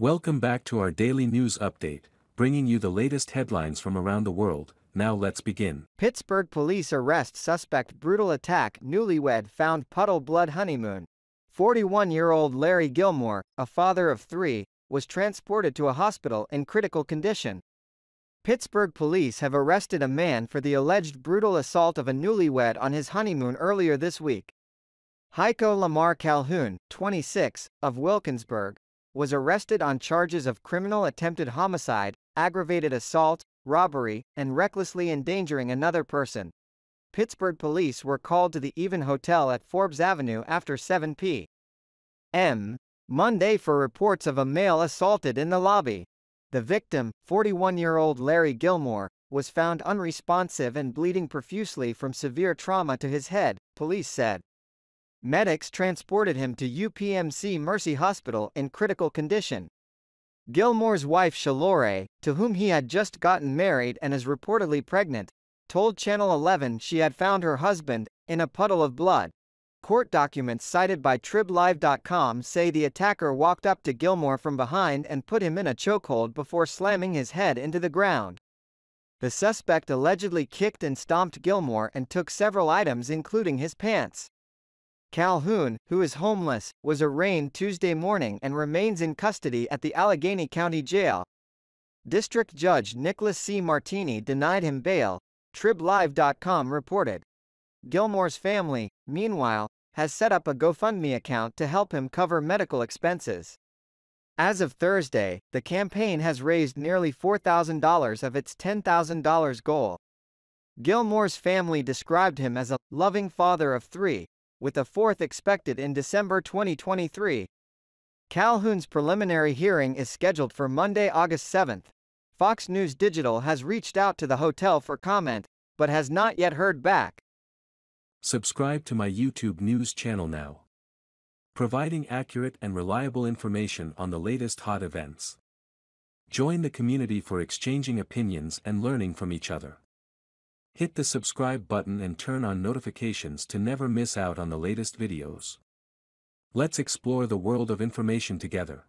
Welcome back to our daily news update, bringing you the latest headlines from around the world. Now let's begin. Pittsburgh police arrest suspect brutal attack newlywed found puddle blood honeymoon. 41-year-old Larry Gilmore, a father of three, was transported to a hospital in critical condition. Pittsburgh police have arrested a man for the alleged brutal assault of a newlywed on his honeymoon earlier this week. Heiko Lamar Calhoun, 26, of Wilkinsburg, was arrested on charges of criminal attempted homicide, aggravated assault, robbery, and recklessly endangering another person. Pittsburgh police were called to the Even Hotel at Forbes Avenue after 7 p.m. Monday for reports of a male assaulted in the lobby. The victim, 41-year-old Larry Gilmore, was found unresponsive and bleeding profusely from severe trauma to his head, police said. Medics transported him to UPMC Mercy Hospital in critical condition. Gilmore's wife Shalore, to whom he had just gotten married and is reportedly pregnant, told Channel 11 she had found her husband in a puddle of blood. Court documents cited by TribLive.com say the attacker walked up to Gilmore from behind and put him in a chokehold before slamming his head into the ground. The suspect allegedly kicked and stomped Gilmore and took several items including his pants. Calhoun, who is homeless, was arraigned Tuesday morning and remains in custody at the Allegheny County Jail. District Judge Nicholas C. Martini denied him bail, TribLive.com reported. Gilmore's family, meanwhile, has set up a GoFundMe account to help him cover medical expenses. As of Thursday, the campaign has raised nearly $4,000 of its $10,000 goal. Gilmore's family described him as a loving father of three, with a fourth expected in December 2023. Calhoun's preliminary hearing is scheduled for Monday, August 7. Fox News Digital has reached out to the hotel for comment, but has not yet heard back. Subscribe to my YouTube news channel now. Providing accurate and reliable information on the latest hot events. Join the community for exchanging opinions and learning from each other. Hit the subscribe button and turn on notifications to never miss out on the latest videos. Let's explore the world of information together.